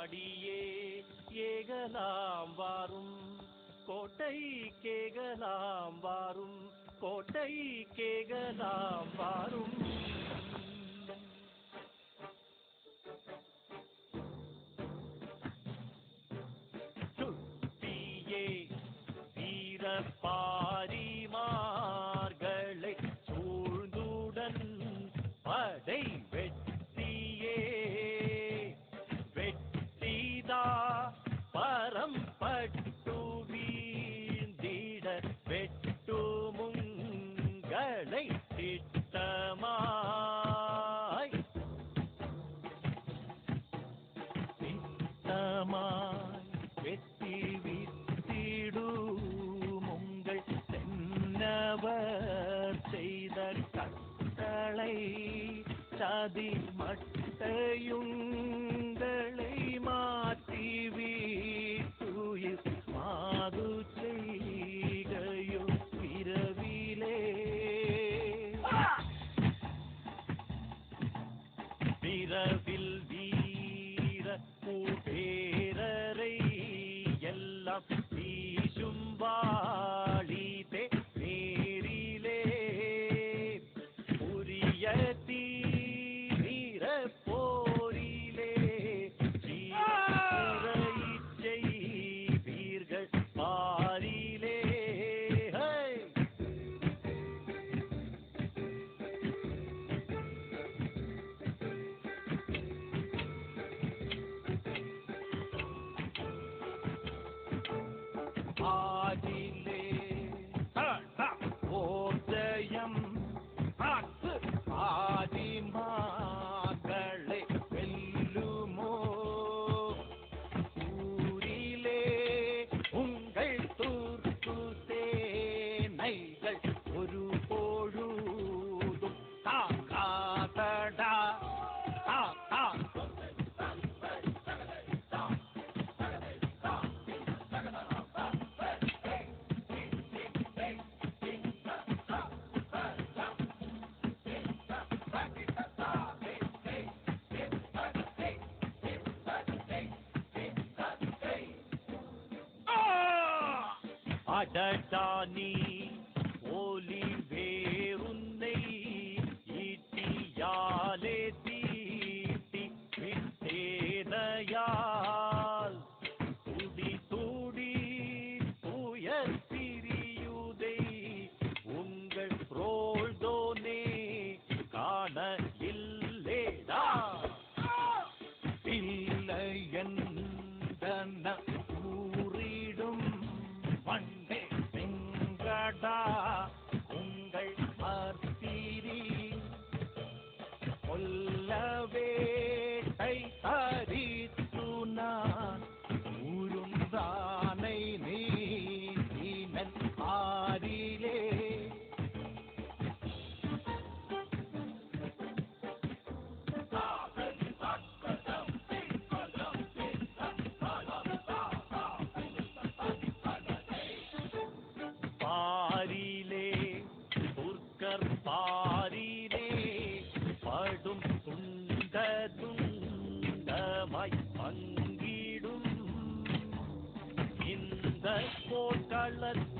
அடியே ஏகலாம் வாரும். கோட்டை கேகலாம் வாரும். கோட்டை கேகலாம் வாரும். திட்டமாய் வெட்டி வித்திடும் உங்கள் தென்னவர் செய்த கட்டளை சாதி மட்டையும் all. அடடானி ஒலி வேறுன்னை ஈட்டியாலே தீட்டி விட்டேனையால் துடி துடி புயல் பிரியுதை உங்கள் ரோல்தோனே காண இல்லேடா. இல்லையந்தன blood